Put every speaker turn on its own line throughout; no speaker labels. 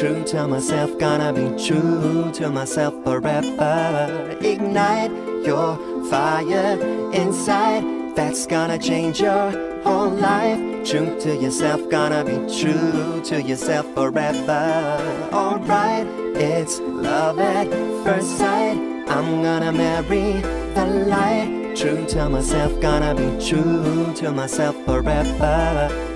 True to myself, gonna be true to myself forever. Ignite your fire inside. That's gonna change your whole life. True to yourself, gonna be true to yourself forever. Alright, it's love at first sight. I'm gonna marry the light. True to myself, gonna be true to myself forever.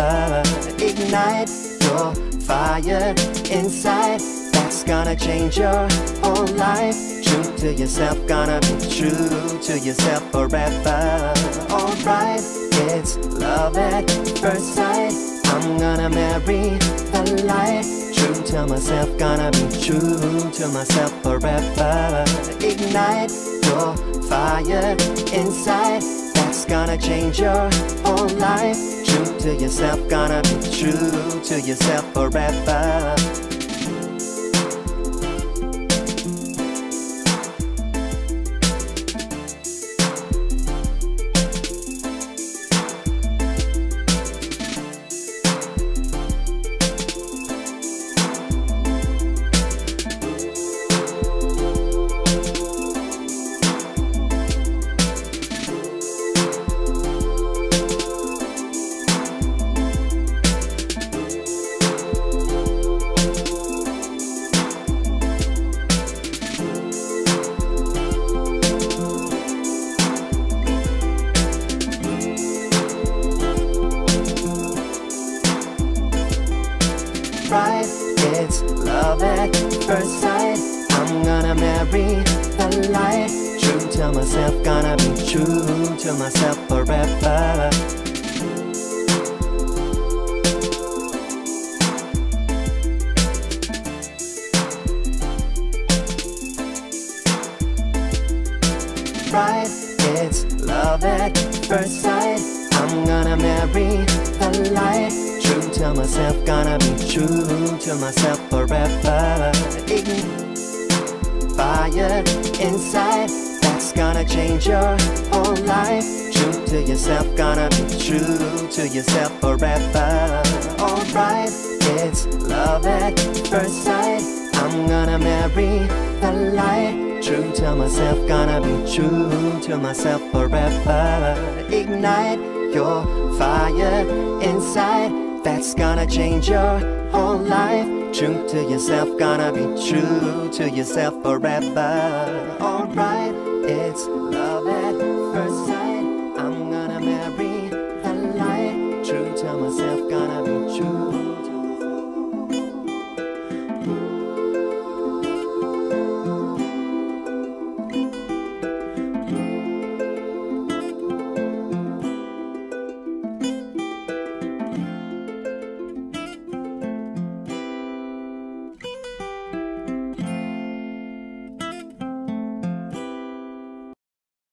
Ignite your fire inside. That's gonna change your whole life. True to yourself, gonna be true to yourself forever. Alright, it's love at first sight. I'm gonna marry the light. True to myself, gonna be true to myself forever. Ignite your fire inside. That's gonna change your whole life. True to yourself, gonna be true to yourself forever. Right. It's love at first sight. I'm gonna marry the light. True to myself, gonna be true to myself forever. Right, it's love at first sight. I'm gonna. To myself, gonna be true to myself forever. Fire inside, that's gonna change your whole life. True to yourself, gonna be true to yourself forever. Alright, it's love at first sight. I'm gonna marry the light. True to myself, gonna be true to myself forever. Ignite your fire inside. That's gonna change your whole life. True to yourself, gonna be true to yourself forever. Alright, it's love